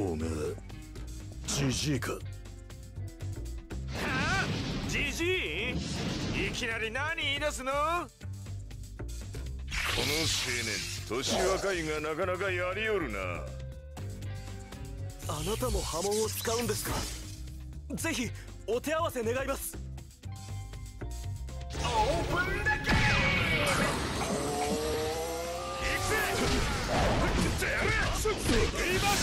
おめえじじいか。じじいいきなり何言い出すの？この青年年若いがなかなかやりよるな。あなたも波紋を使うんですか？ぜひお手合わせ願います。オープンだけ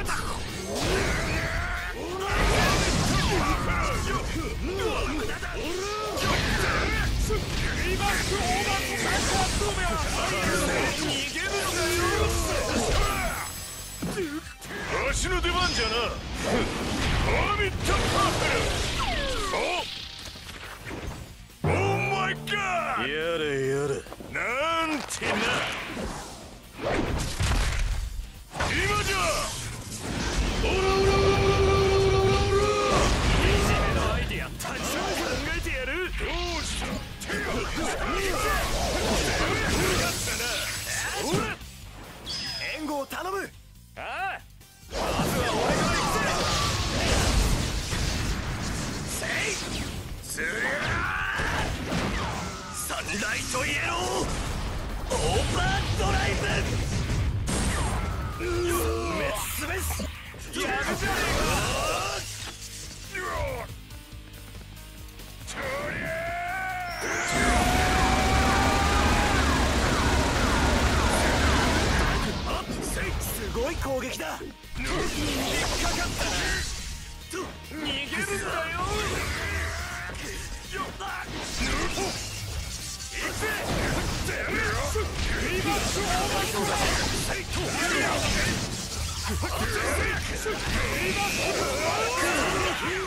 わしの出番じゃな。ハーミットパー攻撃だ。引っかかったな逃げるんだよ。よっ行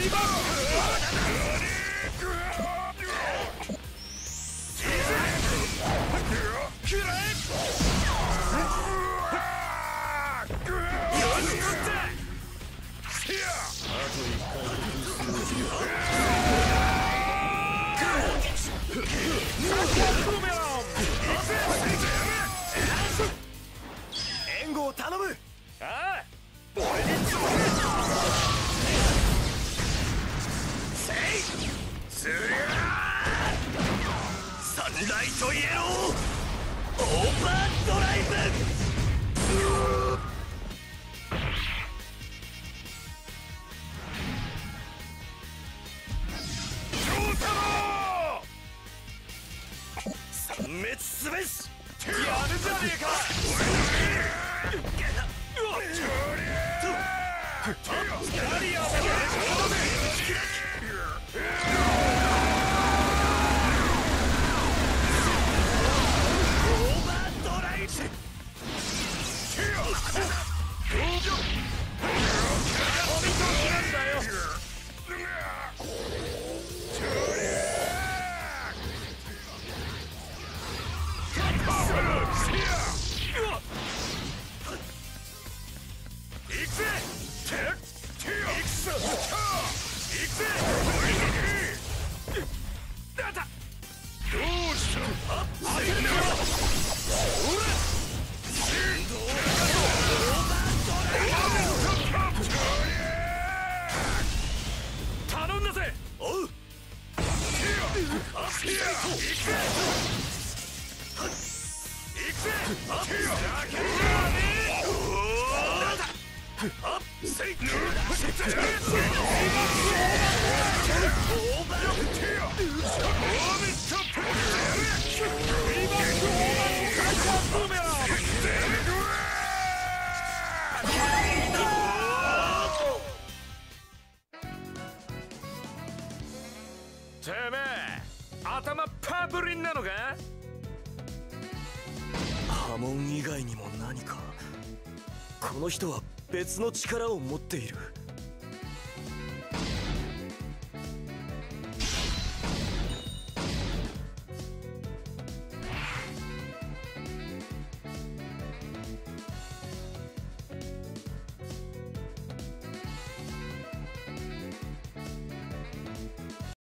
りますライトイエローオーバードライブ長太郎殲滅すべしやるじゃねえかキャリアだなんだよ行くぜ行くぜ行くぜだったどうしたあ当てるなほら頼んだぜおう行くぜ行くぜてめえ頭パブリンなのか？波紋以外にも何か。この人は別の力を持っている。